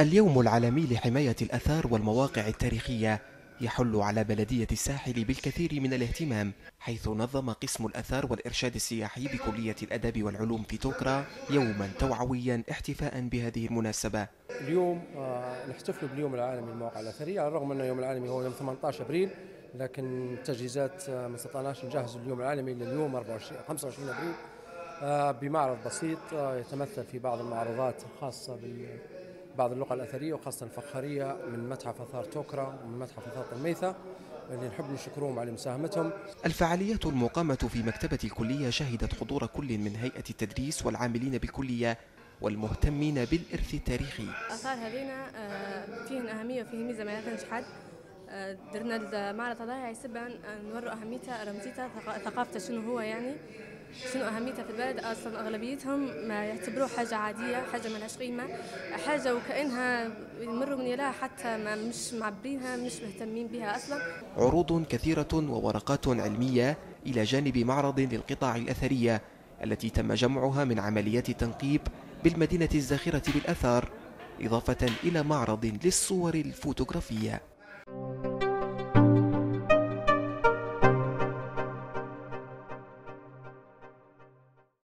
اليوم العالمي لحماية الأثار والمواقع التاريخية يحل على بلدية الساحل بالكثير من الاهتمام حيث نظم قسم الأثار والإرشاد السياحي بكلية الأدب والعلوم في توكرا يوما توعويا احتفاء بهذه المناسبة. اليوم آه، نحتفل باليوم العالمي للمواقع الأثرية على الرغم أن اليوم العالمي هو يوم 18 أبريل لكن التجهيزات آه، ما استطعناش نجهز اليوم العالمي إلى اليوم 24 25 أبريل آه، بمعرض بسيط يتمثل في بعض المعروضات الخاصة بال بعض اللغة الأثرية وخاصة الفخارية من متحف آثار توكرا ومن متحف آثار الميثة اللي نحب نشكرهم على مساهمتهم. الفعاليات المقامة في مكتبة الكلية شهدت حضور كل من هيئة التدريس والعاملين بالكلية والمهتمين بالإرث التاريخي. آثار هذينا آه، فيهن أهمية وفيه ميزة ما يكونش حد. آه، درنا المعرض هذا يسبب نوروا أهميتها رمزيتها ثقافته شنو هو يعني. شنو أهميتها في البلد؟ أصلا أغلبيتهم ما يعتبروه حاجة عادية حاجة ما لهاش قيمة حاجة وكأنها يمروا من يلاها حتى ما مش معبرينها مش مهتمين بها أصلا. عروض كثيرة وورقات علمية إلى جانب معرض للقطاع الأثرية التي تم جمعها من عمليات تنقيب بالمدينة الزاخرة بالأثار إضافة إلى معرض للصور الفوتوغرافية.